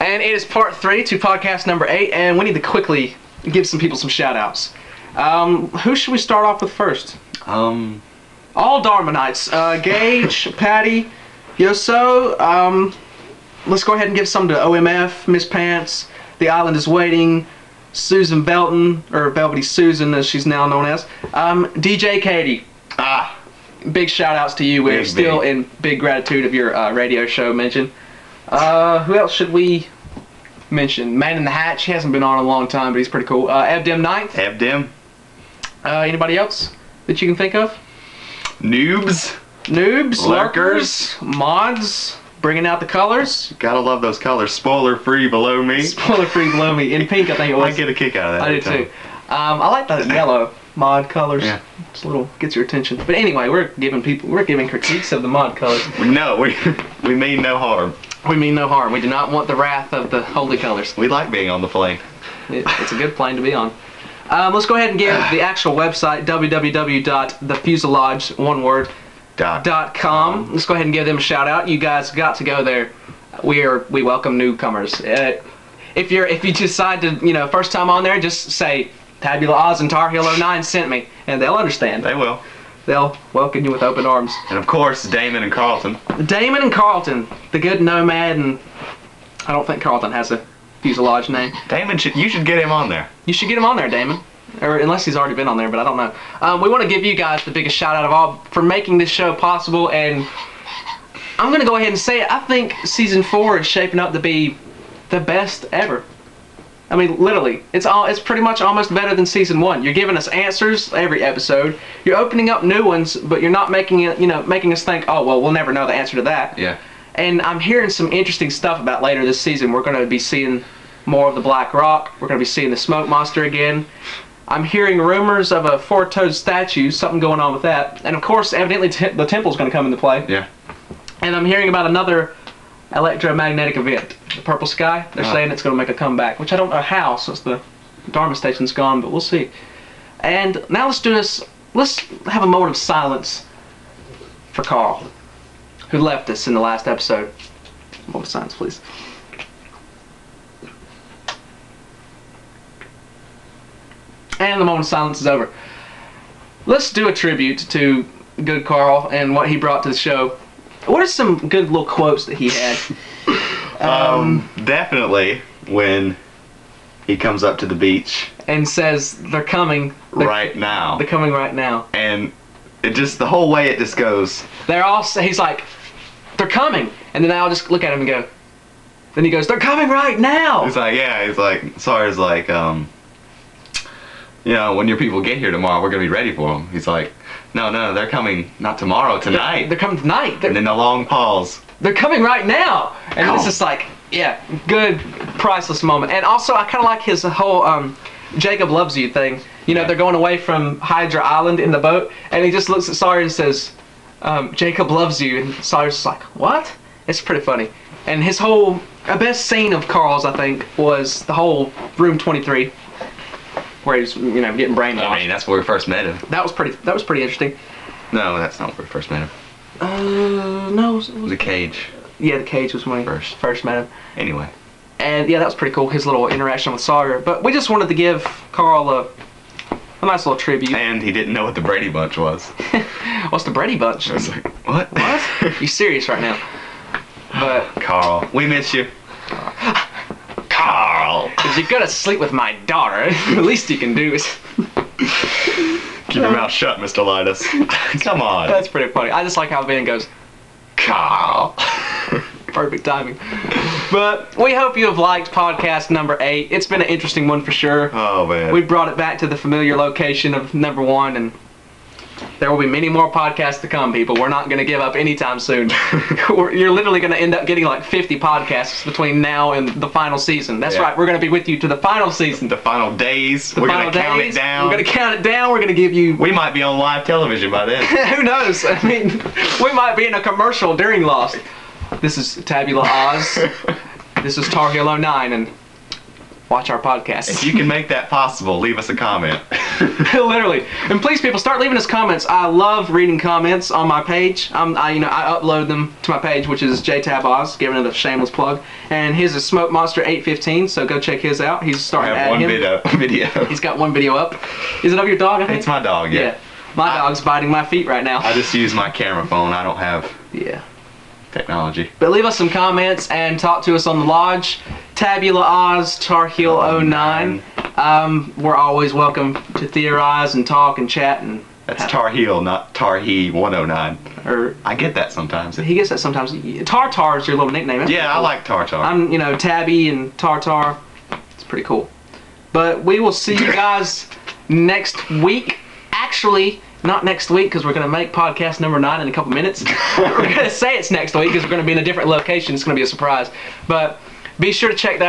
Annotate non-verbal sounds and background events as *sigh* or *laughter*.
And it is part three to podcast number eight, and we need to quickly give some people some shout outs. Um, who should we start off with first? Um, All Darmanites. Uh, Gage, *laughs* Patty, Yoso. Um, let's go ahead and give some to OMF, Miss Pants, The Island is Waiting, Susan Belton, or Velvety Susan as she's now known as. Um, DJ Katie. ah, Big shout outs to you. We're Big, still big. in big gratitude of your uh, radio show mention. Uh, who else should we mention? Man in the Hatch. He hasn't been on in a long time, but he's pretty cool. Uh, Abdim Ninth. Ebdim, Uh, anybody else that you can think of? noobs. Noobs, Lurkers. lurkers, mods, bringing out the colors. Gotta love those colors. Spoiler free below me. *laughs* Spoiler free below me in pink. I think it was. I get a kick out of that. I did too. Um, I like the yellow mod colors. Yeah. It's a little gets your attention. But anyway, we're giving people we're giving critiques of the mod colors. No, we *laughs* we mean no harm. We mean no harm. We do not want the wrath of the holy colors. We like being on the plane. It, it's a good plane to be on. Um, let's go ahead and give the actual website www.thefuselage one word dot com. Let's go ahead and give them a shout out. You guys got to go there. We are we welcome newcomers. Uh, if you're if you decide to you know first time on there, just say Tabula Oz and Tar Heel 09 sent me, and they'll understand. They will. They'll welcome you with open arms. And of course, Damon and Carlton. Damon and Carlton, the good nomad, and I don't think Carlton has a fuselage name. Damon should you should get him on there. You should get him on there, Damon. Or unless he's already been on there, but I don't know. Um, we want to give you guys the biggest shout out of all for making this show possible, and I'm gonna go ahead and say it. I think season four is shaping up to be the best ever. I mean, literally, it's all it's pretty much almost better than season one. You're giving us answers every episode. You're opening up new ones, but you're not making it, you know, making us think, oh well, we'll never know the answer to that. Yeah. And I'm hearing some interesting stuff about later this season. We're going to be seeing more of the Black Rock. We're going to be seeing the Smoke Monster again. I'm hearing rumors of a four-toed statue, something going on with that. And of course, evidently, t- the temple's going to come into play. Yeah. And I'm hearing about another electromagnetic event, the Purple Sky. They're saying it's going to make a comeback, which I don't know how since the Dharma station's gone, but we'll see. And now let's do this. Let's have a moment of silence for Carl, who left us in the last episode. A Moment of silence, please. And the moment of silence is over. Let's do a tribute to good Carl and what he brought to the show. What are some good little quotes that he had? *laughs* Um, definitely when he comes up to the beach and says they're coming. They're, right now, They're coming right now. and it just the whole way it just goes. They're all. He's like, they're coming, and then I'll just look at him and go. Then he goes, they're coming right now. He's like, yeah, he's like, far like, um, you know, when your people get here tomorrow, we're gonna be ready for them. He's like, no, no, they're coming not tomorrow, tonight. They're coming tonight. They're, and then a long pause. They're coming right now. And it's Go. just like, yeah, good, priceless moment. And also, I kind of like his whole um, Jacob loves you thing. You know, Yeah. they're going away from Hydra Island in the boat, and he just looks at Sawyer and says, um, Jacob loves you. And Sawyer's just like, what? It's pretty funny. And his whole, the best scene of Carl's, I think, was the whole Room 23, where he's, you know, getting brainwashed. I mean, that's where we first met him. that was pretty, that was pretty interesting. No, that's not where we first met him. Uh, no, it was, it was- The cage. yeah, the cage was when he First. first met him. Anyway, And yeah, that was pretty cool, his little interaction with Sawyer. But we just wanted to give Carl a, a nice little tribute. and he didn't know what the Brady Bunch was. *laughs* What's the Brady Bunch? I was like, what? What? you serious right now? But *laughs* Carl, we miss you. *laughs* Carl, if you're gonna sleep with my daughter, the least you can do is. Keep your mouth shut, Mr. Linus. *laughs* Come on, That's pretty funny. I just like how Ben goes, Carl. *laughs* perfect timing. But we hope you have liked podcast number eight. It's been an interesting one for sure. Oh man. We brought it back to the familiar location of number one, and there will be many more podcasts to come, people. We're not going to give up anytime soon. *laughs* You're literally going to end up getting like 50 podcasts between now and the final season. That's Yeah. right. We're going to be with you to the final season. the final days. The we're gonna count it down. We're going to count it down. We're going to give you. we might be on live television by then. *laughs* Who knows? I mean, *laughs* we might be in a commercial during Lost. This is Tabula Oz. this is Tar Heel 09, and watch our podcast. if you can make that possible, leave us a comment. *laughs* *laughs* Literally. And please, people, start leaving us comments. I love reading comments on my page. Um, I, you know, I upload them to my page, which is JTab Oz, giving it a shameless plug. And his is Smoke Monster 815, so go check his out. He's starting to have one him. video. *laughs* video. He's got one video up. Is it of your dog? I. It's my dog. Yeah. yeah. My dog's biting my feet right now. I just use my camera phone. I don't have yeah. technology. But leave us some comments and talk to us on the lodge. Tabula Oz, Tar Heel 09. Um, we're always welcome to theorize and talk and chat and. That's Tar Heel, not Tar He 109. Or I get that sometimes. he gets that sometimes. Tartar is your little nickname. That's Yeah, pretty I cool. like Tartar. I'm, you know, Tabby and Tartar. It's pretty cool. But we will see you *laughs* guys next week. Actually, not next week because we're going to make podcast number nine in a couple minutes. *laughs* we're going to say it's next week because we're going to be in a different location. It's going to be a surprise. But be sure to check that.